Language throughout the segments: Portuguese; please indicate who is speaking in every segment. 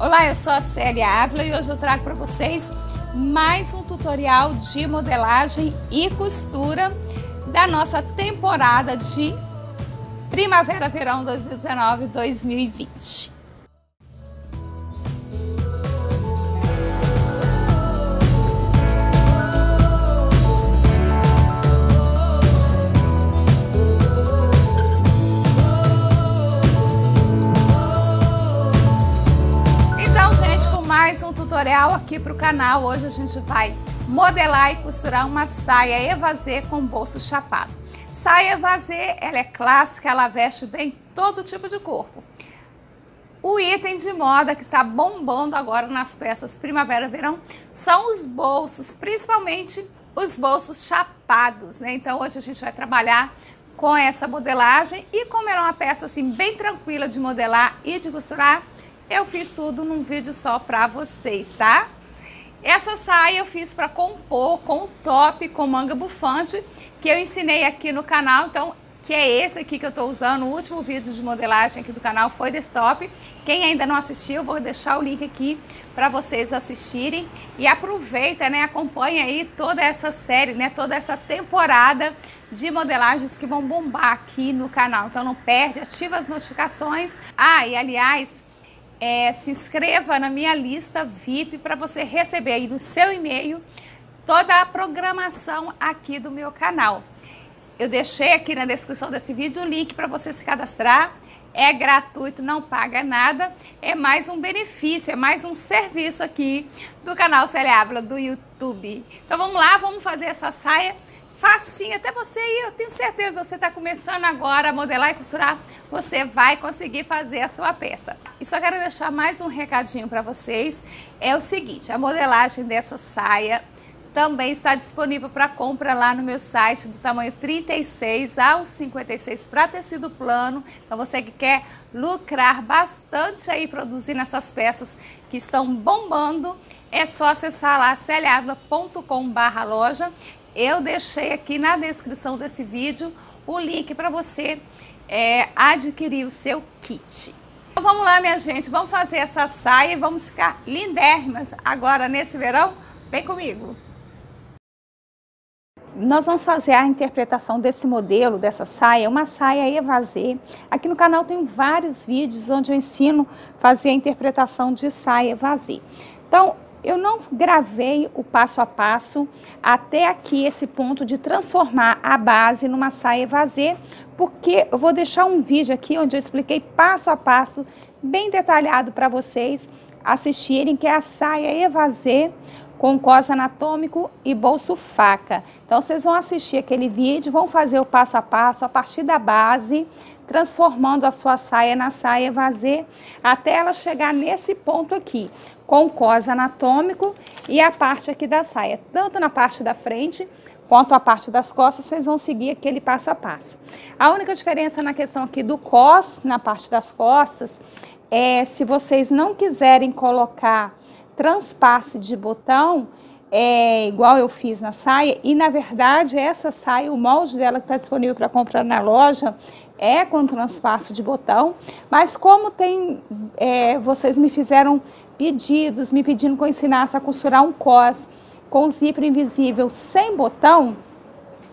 Speaker 1: Olá, eu sou a Célia Ávila e hoje eu trago para vocês mais um tutorial de modelagem e costura da nossa temporada de Primavera-Verão 2019-2020. Tutorial aqui para o canal. Hoje a gente vai modelar e costurar uma saia evasê com bolso chapado. Saia evasê, ela é clássica, ela veste bem todo tipo de corpo. O item de moda que está bombando agora nas peças primavera-verão são os bolsos, principalmente os bolsos chapados, né? Então hoje a gente vai trabalhar com essa modelagem e como ela é uma peça assim bem tranquila de modelar e de costurar, eu fiz tudo num vídeo só pra vocês, tá? Essa saia eu fiz para compor com top com manga bufante, que eu ensinei aqui no canal, então que é esse aqui que eu estou usando, o último vídeo de modelagem aqui do canal foi desse top. Quem ainda não assistiu, vou deixar o link aqui para vocês assistirem. E aproveita, né, acompanha aí toda essa série, né, toda essa temporada de modelagens que vão bombar aqui no canal. Então não perde, ativa as notificações. Ah, e aliás, é, se inscreva na minha lista VIP para você receber aí no seu e-mail toda a programação aqui do meu canal. Eu deixei aqui na descrição desse vídeo o link para você se cadastrar. É gratuito, não paga nada. É mais um benefício, é mais um serviço aqui do canal Célia do YouTube. Então vamos lá, vamos fazer essa saia facinho, até você aí, eu tenho certeza, você está começando agora a modelar e costurar, você vai conseguir fazer a sua peça. E só quero deixar mais um recadinho para vocês, é o seguinte, a modelagem dessa saia também está disponível para compra lá no meu site do tamanho 36 ao 56 para tecido plano. Então você que quer lucrar bastante aí produzindo essas peças que estão bombando, é só acessar lá celiavila.com/loja eu deixei aqui na descrição desse vídeo o link para você é, adquirir o seu kit. Então vamos lá, minha gente, vamos fazer essa saia e vamos ficar lindérrimas agora nesse verão? Vem comigo! Nós vamos fazer a interpretação desse modelo, dessa saia, uma saia evasê. Aqui no canal tem vários vídeos onde eu ensino fazer a interpretação de saia evasê. Então, eu não gravei o passo a passo até aqui esse ponto de transformar a base numa saia vazê, porque eu vou deixar um vídeo aqui onde eu expliquei passo a passo, bem detalhado para vocês assistirem, que é a saia evasê com cos anatômico e bolso faca. Então, vocês vão assistir aquele vídeo, vão fazer o passo a passo a partir da base, transformando a sua saia na saia vazê, até ela chegar nesse ponto aqui, com cos anatômico e a parte aqui da saia, tanto na parte da frente quanto a parte das costas, vocês vão seguir aquele passo a passo. A única diferença na questão aqui do cos, na parte das costas, é se vocês não quiserem colocar transpasse de botão, é, igual eu fiz na saia, e na verdade essa saia, o molde dela que está disponível para comprar na loja, é com transpasso de botão, mas como tem, é, vocês me fizeram pedidos, me pedindo que eu ensinasse a costurar um cos com zíper invisível sem botão,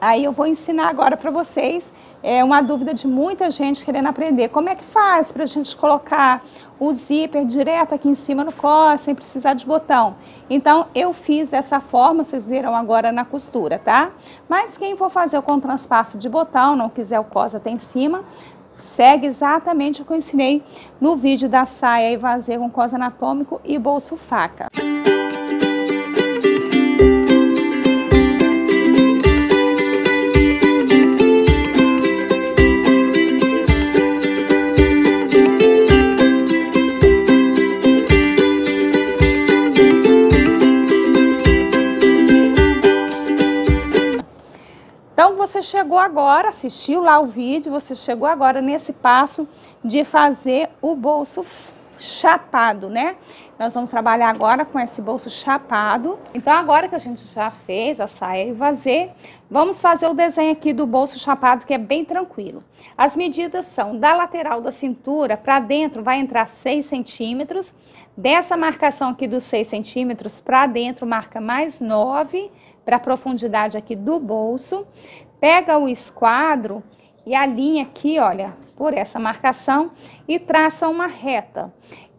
Speaker 1: Aí eu vou ensinar agora para vocês, é uma dúvida de muita gente querendo aprender. Como é que faz para a gente colocar o zíper direto aqui em cima no cos, sem precisar de botão? Então, eu fiz dessa forma, vocês viram agora na costura, tá? Mas quem for fazer com transpasso de botão, não quiser o cos até em cima, segue exatamente o que eu ensinei no vídeo da saia e vazia com cos anatômico e bolso faca. Você chegou agora, assistiu lá o vídeo, você chegou agora nesse passo de fazer o bolso chapado, né? Nós vamos trabalhar agora com esse bolso chapado. Então, agora que a gente já fez a saia e vazê, vamos fazer o desenho aqui do bolso chapado, que é bem tranquilo. As medidas são da lateral da cintura para dentro vai entrar 6 centímetros. Dessa marcação aqui dos 6 centímetros para dentro marca mais 9 para profundidade aqui do bolso. Pega o esquadro e alinha aqui, olha, por essa marcação e traça uma reta.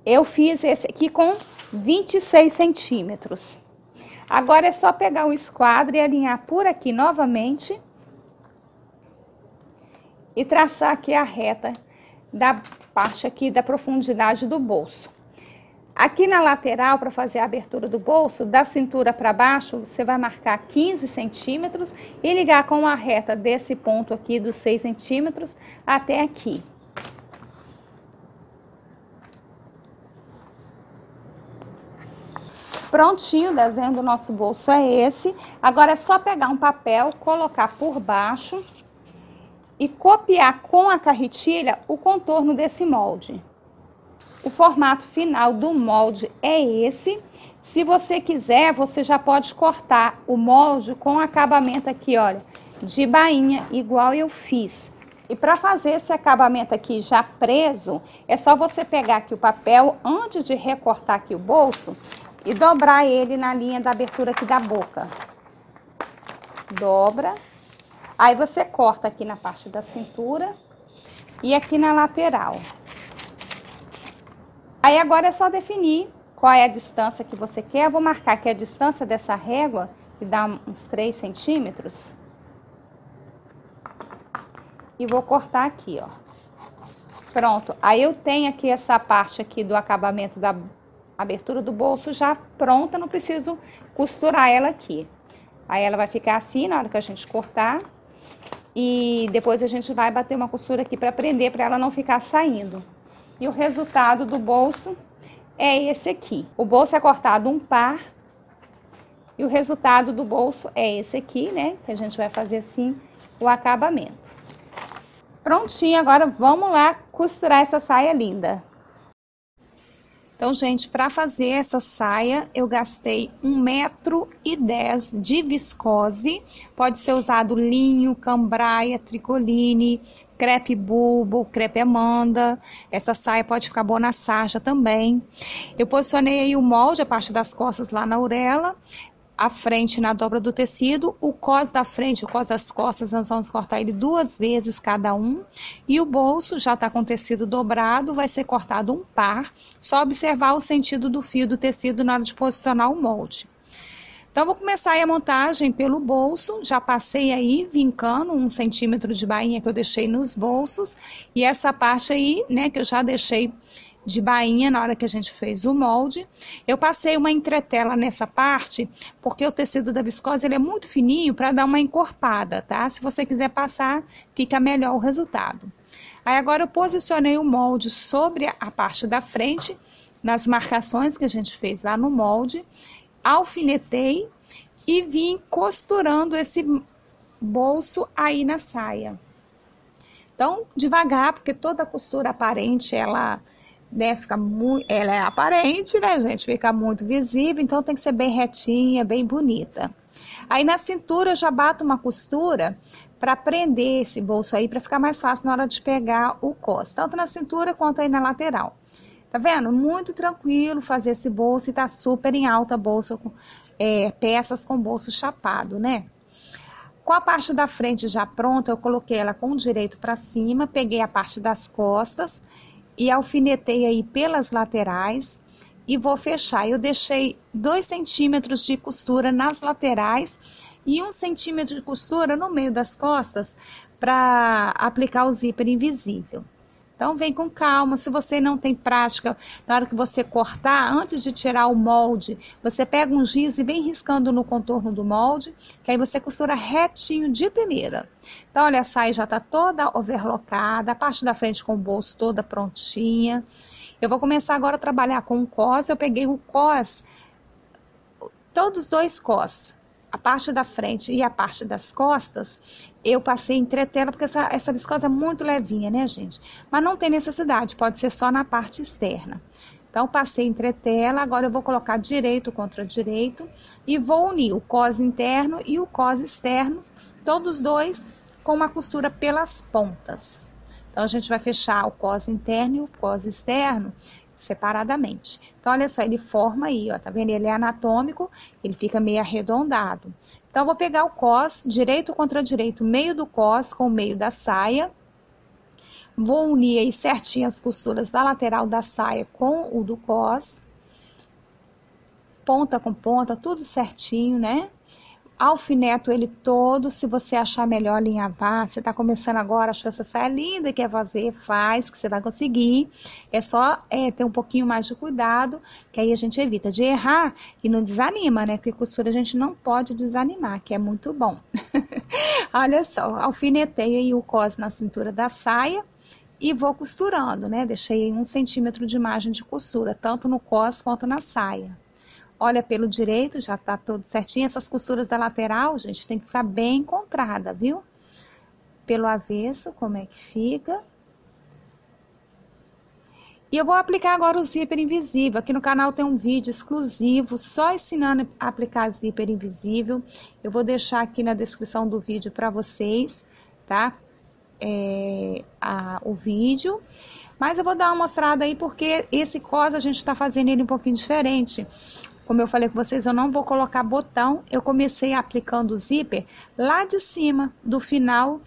Speaker 1: Eu fiz esse aqui com 26 centímetros. Agora é só pegar o esquadro e alinhar por aqui novamente e traçar aqui a reta da parte aqui da profundidade do bolso. Aqui na lateral, para fazer a abertura do bolso, da cintura para baixo, você vai marcar 15 centímetros e ligar com a reta desse ponto aqui dos 6 centímetros até aqui. Prontinho, o desenho do nosso bolso é esse. Agora é só pegar um papel, colocar por baixo e copiar com a carretilha o contorno desse molde. O formato final do molde é esse. Se você quiser, você já pode cortar o molde com acabamento aqui, olha, de bainha, igual eu fiz. E para fazer esse acabamento aqui já preso, é só você pegar aqui o papel, antes de recortar aqui o bolso, e dobrar ele na linha da abertura aqui da boca. Dobra. Aí você corta aqui na parte da cintura e aqui na lateral. Aí agora é só definir qual é a distância que você quer. Eu vou marcar aqui a distância dessa régua, que dá uns 3 centímetros. E vou cortar aqui, ó. Pronto. Aí eu tenho aqui essa parte aqui do acabamento da abertura do bolso já pronta, não preciso costurar ela aqui. Aí ela vai ficar assim na hora que a gente cortar. E depois a gente vai bater uma costura aqui para prender, para ela não ficar saindo. E o resultado do bolso é esse aqui. O bolso é cortado um par. E o resultado do bolso é esse aqui, né? Que a gente vai fazer assim o acabamento. Prontinho, agora vamos lá costurar essa saia linda. Então, gente, para fazer essa saia, eu gastei um metro e dez de viscose. Pode ser usado linho, cambraia, tricoline, crepe bulbo, crepe amanda. Essa saia pode ficar boa na sarja também. Eu posicionei aí o molde, a parte das costas lá na orelha a frente na dobra do tecido, o cos da frente, o cos das costas, nós vamos cortar ele duas vezes cada um, e o bolso já está com o tecido dobrado, vai ser cortado um par, só observar o sentido do fio do tecido na hora de posicionar o molde. Então, vou começar a montagem pelo bolso, já passei aí vincando um centímetro de bainha que eu deixei nos bolsos, e essa parte aí, né, que eu já deixei de bainha na hora que a gente fez o molde. Eu passei uma entretela nessa parte, porque o tecido da viscose ele é muito fininho para dar uma encorpada, tá? Se você quiser passar, fica melhor o resultado. Aí agora eu posicionei o molde sobre a parte da frente, nas marcações que a gente fez lá no molde, alfinetei e vim costurando esse bolso aí na saia. Então, devagar, porque toda costura aparente, ela né, fica muito, ela é aparente, né, gente, fica muito visível, então tem que ser bem retinha, bem bonita. Aí na cintura eu já bato uma costura para prender esse bolso aí, para ficar mais fácil na hora de pegar o cos, tanto na cintura quanto aí na lateral. Tá vendo? Muito tranquilo fazer esse bolso e tá super em alta bolsa, com, é, peças com bolso chapado, né? Com a parte da frente já pronta, eu coloquei ela com o direito para cima, peguei a parte das costas e alfinetei aí pelas laterais e vou fechar. Eu deixei dois centímetros de costura nas laterais e um centímetro de costura no meio das costas para aplicar o zíper invisível. Então, vem com calma. Se você não tem prática, na hora que você cortar, antes de tirar o molde, você pega um giz e vem riscando no contorno do molde, que aí você costura retinho de primeira. Então, olha, a saia já tá toda overlocada, a parte da frente com o bolso toda prontinha. Eu vou começar agora a trabalhar com o cos. Eu peguei o cos, todos os dois cos, a parte da frente e a parte das costas, eu passei entretela, porque essa, essa viscosa é muito levinha, né, gente? Mas não tem necessidade, pode ser só na parte externa. Então, passei entretela, agora eu vou colocar direito contra direito e vou unir o cos interno e o cos externo, todos dois com uma costura pelas pontas. Então, a gente vai fechar o cos interno e o cos externo separadamente. Então, olha só, ele forma aí, ó, tá vendo? Ele é anatômico, ele fica meio arredondado. Então, eu vou pegar o cos, direito contra direito, meio do cos com o meio da saia. Vou unir aí certinho as costuras da lateral da saia com o do cos. Ponta com ponta, tudo certinho, né? Alfineto ele todo, se você achar melhor alinhavar, você está começando agora, achou essa saia linda e quer fazer, faz, que você vai conseguir, é só é, ter um pouquinho mais de cuidado, que aí a gente evita de errar e não desanima, né, porque costura a gente não pode desanimar, que é muito bom. Olha só, alfinetei aí o cos na cintura da saia, e vou costurando, né? Deixei um centímetro de margem de costura, tanto no cos quanto na saia. Olha pelo direito, já tá tudo certinho. Essas costuras da lateral, gente, tem que ficar bem encontrada, viu? Pelo avesso, como é que fica. E eu vou aplicar agora o zíper invisível. Aqui no canal tem um vídeo exclusivo só ensinando a aplicar zíper invisível. Eu vou deixar aqui na descrição do vídeo para vocês, tá? É, a, o vídeo. Mas eu vou dar uma mostrada aí porque esse cos a gente está fazendo ele um pouquinho diferente. Como eu falei com vocês, eu não vou colocar botão. Eu comecei aplicando o zíper lá de cima, do final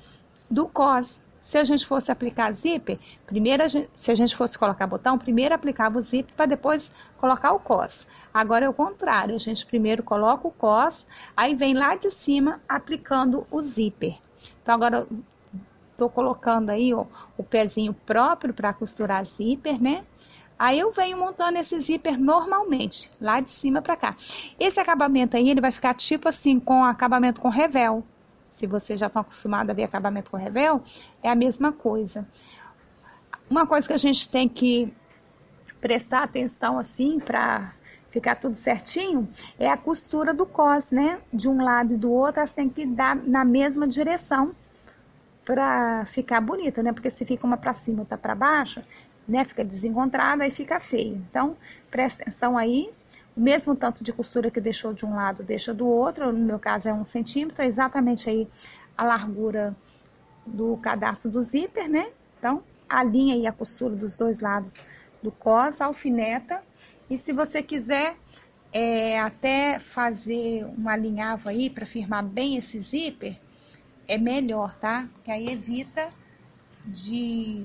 Speaker 1: do cos. Se a gente fosse aplicar zíper, primeiro a gente, se a gente fosse colocar botão, primeiro aplicava o zíper para depois colocar o cos. Agora é o contrário, a gente primeiro coloca o cos, aí vem lá de cima aplicando o zíper. Então agora tô colocando aí ó, o pezinho próprio para costurar zíper, né? Aí eu venho montando esse zíper normalmente, lá de cima para cá. Esse acabamento aí, ele vai ficar tipo assim, com acabamento com revel. Se vocês já estão acostumados a ver acabamento com revel, é a mesma coisa. Uma coisa que a gente tem que prestar atenção assim para ficar tudo certinho é a costura do cos, né? De um lado e do outro, têm que dar na mesma direção para ficar bonito, né? Porque se fica uma para cima, outra para baixo, né? Fica desencontrado, aí fica feio. Então, presta atenção aí. O mesmo tanto de costura que deixou de um lado, deixa do outro. No meu caso é um centímetro, é exatamente aí a largura do cadastro do zíper, né? Então, alinha aí a costura dos dois lados do cos, alfineta. E se você quiser é, até fazer um alinhavo aí para firmar bem esse zíper, é melhor, tá? Que aí evita de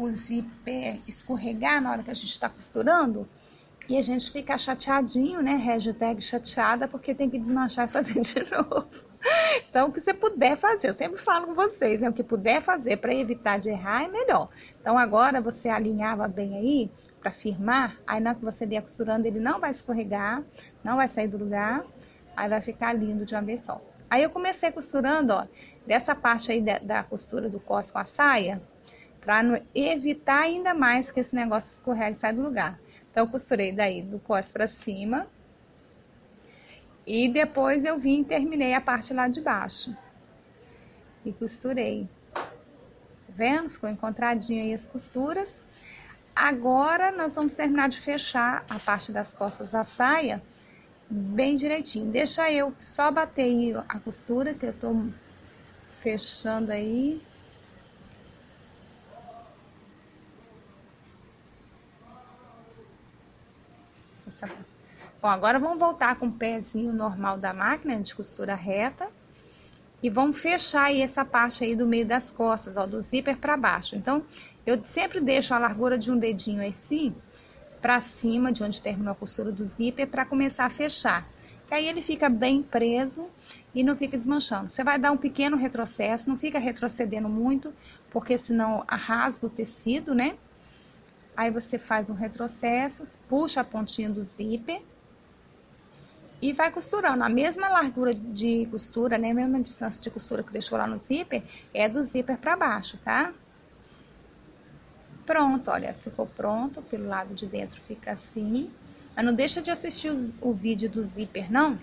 Speaker 1: o zíper escorregar na hora que a gente está costurando e a gente fica chateadinho, né? Hashtag chateada, porque tem que desmanchar e fazer de novo. Então, o que você puder fazer, eu sempre falo com vocês, né? O que puder fazer para evitar de errar é melhor. Então, agora você alinhava bem aí para firmar, aí na que você vier costurando, ele não vai escorregar, não vai sair do lugar, aí vai ficar lindo de uma vez só. Aí eu comecei costurando, ó, dessa parte aí da, da costura do cos com a saia, para evitar ainda mais que esse negócio escorregue e saia do lugar. Então, costurei daí do cos para cima. E depois eu vim e terminei a parte lá de baixo. E costurei. Tá vendo? Ficou encontradinho aí as costuras. Agora, nós vamos terminar de fechar a parte das costas da saia bem direitinho. Deixa eu só bater a costura que eu tô fechando aí. Bom, agora vamos voltar com o pezinho normal da máquina de costura reta. E vamos fechar aí essa parte aí do meio das costas, ó, do zíper para baixo. Então, eu sempre deixo a largura de um dedinho assim, para cima, de onde terminou a costura do zíper, para começar a fechar. Que aí ele fica bem preso e não fica desmanchando. Você vai dar um pequeno retrocesso, não fica retrocedendo muito, porque senão rasga o tecido, né? Aí você faz um retrocesso, puxa a pontinha do zíper e vai costurando. A mesma largura de costura, né? A mesma distância de costura que deixou lá no zíper, é do zíper para baixo, tá? Pronto, olha, ficou pronto. Pelo lado de dentro fica assim. Mas não deixa de assistir o, vídeo do zíper, não.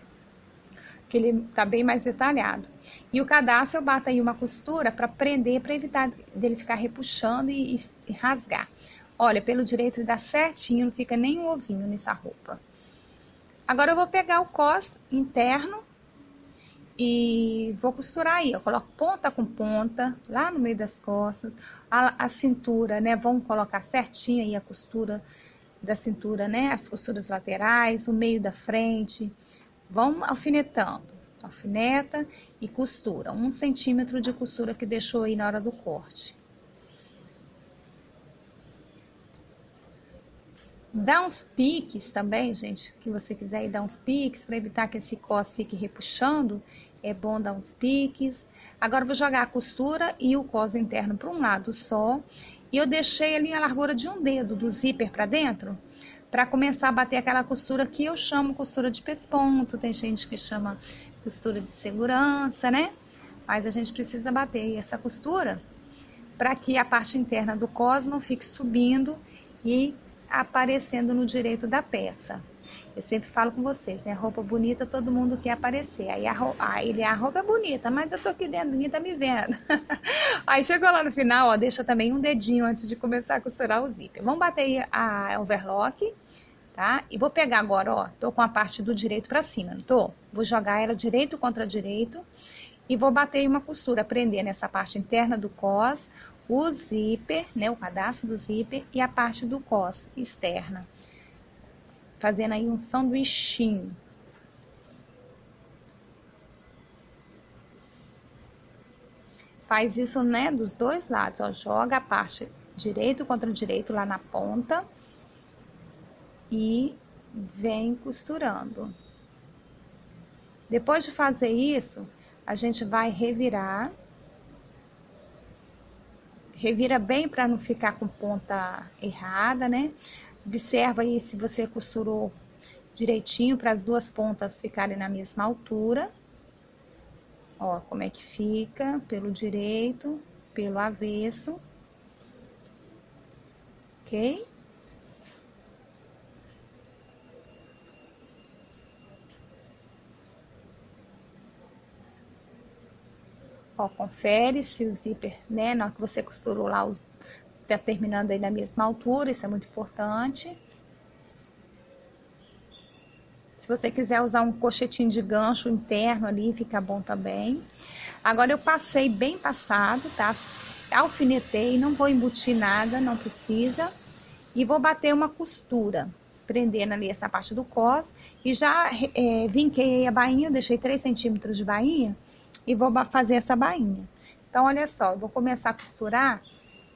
Speaker 1: que ele tá bem mais detalhado. E o cadastro eu bato aí uma costura para prender, para evitar dele ficar repuxando e, e, rasgar. Olha, pelo direito dá certinho, não fica nem um ovinho nessa roupa. Agora eu vou pegar o cos interno e vou costurar aí. Eu coloco ponta com ponta, lá no meio das costas. A, a cintura, né? Vamos colocar certinho aí a costura da cintura, né? As costuras laterais, o meio da frente. Vamos alfinetando. Alfineta e costura. Um centímetro de costura que deixou aí na hora do corte. Dá uns piques também, gente, que você quiser ir dar uns piques para evitar que esse cos fique repuxando é bom dar uns piques. Agora vou jogar a costura e o cos interno para um lado só. E eu deixei ali a largura de um dedo do zíper para dentro, para começar a bater aquela costura que eu chamo costura de pesponto. Tem gente que chama costura de segurança, né? Mas a gente precisa bater essa costura para que a parte interna do cos não fique subindo e aparecendo no direito da peça. Eu sempre falo com vocês, né? Roupa bonita, todo mundo quer aparecer. Aí a, ah, ele, a roupa é bonita, mas eu tô aqui dentro, ninguém tá me vendo. aí chegou lá no final, ó, deixa também um dedinho antes de começar a costurar o zíper. Vamos bater a overlock, tá? E vou pegar agora, ó, tô com a parte do direito para cima, não tô? Vou jogar ela direito contra direito e vou bater uma costura, prender nessa parte interna do cos, o zíper, né, o cadastro do zíper e a parte do cos externa fazendo aí um sanduichinho. Faz isso, né, dos dois lados, ó, joga a parte direito contra direito lá na ponta e vem costurando. Depois de fazer isso, a gente vai revirar. Revira bem para não ficar com ponta errada, né? Observa aí se você costurou direitinho para as duas pontas ficarem na mesma altura. Ó, como é que fica, pelo direito, pelo avesso. Ok? Ó, confere se o zíper, né, na hora que você costurou lá os tá terminando aí na mesma altura, isso é muito importante. Se você quiser usar um cochetinho de gancho interno ali, fica bom também. Agora eu passei bem passado, tá? Alfinetei, não vou embutir nada, não precisa. E vou bater uma costura, prendendo ali essa parte do cos. E já é, vinquei a bainha, deixei 3 centímetros de bainha. E vou fazer essa bainha. Então, olha só, eu vou começar a costurar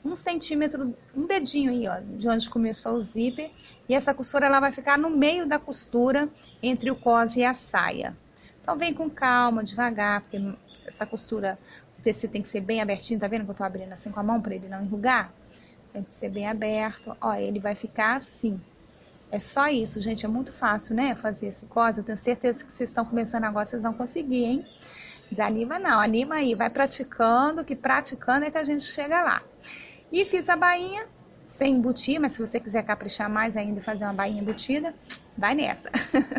Speaker 1: um centímetro, um dedinho aí, ó, de onde começou o zíper. E essa costura, ela vai ficar no meio da costura, entre o cos e a saia. Então, vem com calma, devagar, porque essa costura, o tecido tem que ser bem abertinho, tá vendo que eu tô abrindo assim com a mão para ele não enrugar? Tem que ser bem aberto. Ó, ele vai ficar assim. É só isso, gente, é muito fácil, né, fazer esse cos. Eu tenho certeza que vocês estão começando agora, vocês vão conseguir, hein? Desanima não, anima aí, vai praticando, que praticando é que a gente chega lá. E fiz a bainha sem embutir, mas se você quiser caprichar mais ainda e fazer uma bainha embutida, vai nessa.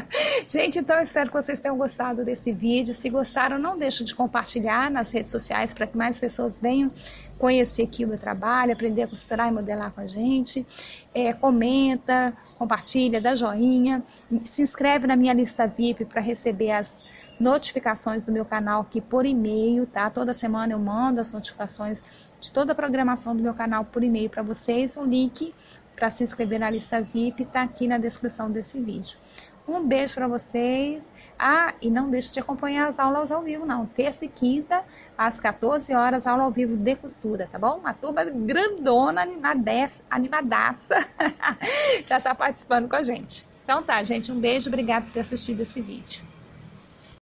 Speaker 1: Gente, então espero que vocês tenham gostado desse vídeo. Se gostaram, não deixe de compartilhar nas redes sociais para que mais pessoas venham conhecer aqui o meu trabalho, aprender a costurar e modelar com a gente. É, comenta, compartilha, dá joinha, se inscreve na minha lista VIP para receber as notificações do meu canal aqui por e-mail, tá? Toda semana eu mando as notificações de toda a programação do meu canal por e-mail para vocês. O link para se inscrever na lista VIP está aqui na descrição desse vídeo. Um beijo para vocês. Ah, e não deixe de acompanhar as aulas ao vivo, não. Terça e quinta, às 14 horas, aula ao vivo de costura, tá bom? Uma turma grandona, animadaça, animadaça já está participando com a gente. Então tá, gente, um beijo, obrigado por ter assistido esse vídeo.